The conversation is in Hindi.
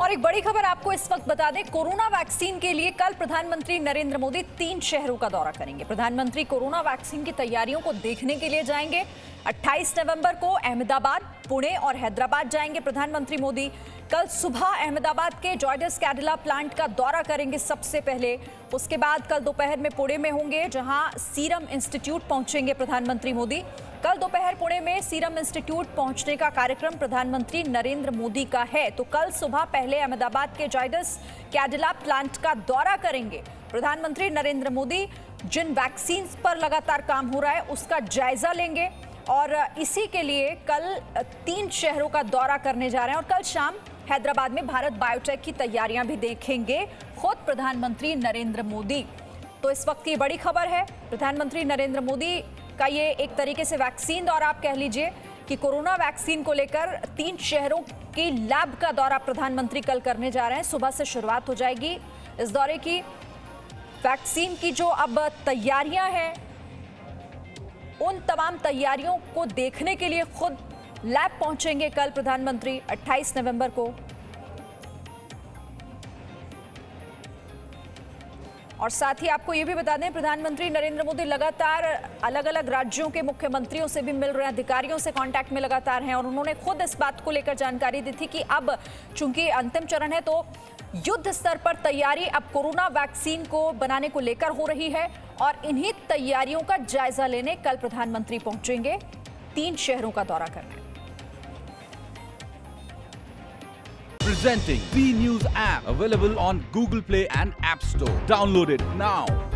और एक बड़ी खबर आपको इस वक्त बता दें, कोरोना वैक्सीन के लिए कल प्रधानमंत्री नरेंद्र मोदी तीन शहरों का दौरा करेंगे। प्रधानमंत्री कोरोना वैक्सीन की तैयारियों को देखने के लिए जाएँगे। 28 नवंबर को अहमदाबाद, पुणे और हैदराबाद जाएँगे प्रधानमंत्री मोदी। कल सुबह अहमदाबाद के जॉयडस कैडिला प्लांट का दौरा करेंगे सबसे पहले। उसके बाद कल दोपहर में पुणे में होंगे, जहाँ सीरम इंस्टीट्यूट पहुँचेंगे प्रधानमंत्री मोदी। दोपहर पुणे में सीरम इंस्टीट्यूट पहुँचने का कार्यक्रम प्रधानमंत्री नरेंद्र मोदी का है। तो कल सुबह पहले अहमदाबाद के जाइडस कैडिला प्लांट का दौरा करेंगे। प्रधानमंत्री नरेंद्र मोदी जिन वैक्सीन पर लगातार काम हो रहा है, उसका जायजा लेंगे। और इसी के लिए कल तीन शहरों का दौरा करने जा रहे हैं। और कल शाम हैदराबाद में भारत बायोटेक की तैयारियाँ भी देखेंगे खुद प्रधानमंत्री नरेंद्र मोदी। तो इस वक्त की बड़ी खबर है। प्रधानमंत्री नरेंद्र मोदी का ये एक तरीके से वैक्सीन दौरा आप कह लीजिए कि कोरोना वैक्सीन को लेकर तीन शहरों की लैब का दौरा प्रधानमंत्री कल करने जा रहे हैं। सुबह से शुरुआत हो जाएगी इस दौरे की। वैक्सीन की जो अब तैयारियाँ हैं, उन तमाम तैयारियों को देखने के लिए खुद लैब पहुँचेंगे कल प्रधानमंत्री 28 नवंबर को। और साथ ही आपको ये भी बता दें, प्रधानमंत्री नरेंद्र मोदी लगातार अलग अलग राज्यों के मुख्यमंत्रियों से भी मिल रहे हैं, अधिकारियों से कांटेक्ट में लगातार हैं और उन्होंने खुद इस बात को लेकर जानकारी दी थी कि अब चूँकि अंतिम चरण है तो युद्ध स्तर पर तैयारी अब कोरोना वैक्सीन को बनाने को लेकर हो रही है और इन्हीं तैयारियों का जायजा लेने कल प्रधानमंत्री पहुँचेंगे। तीन शहरों का दौरा करने Presenting B News app available on Google Play and App Store. Download it now.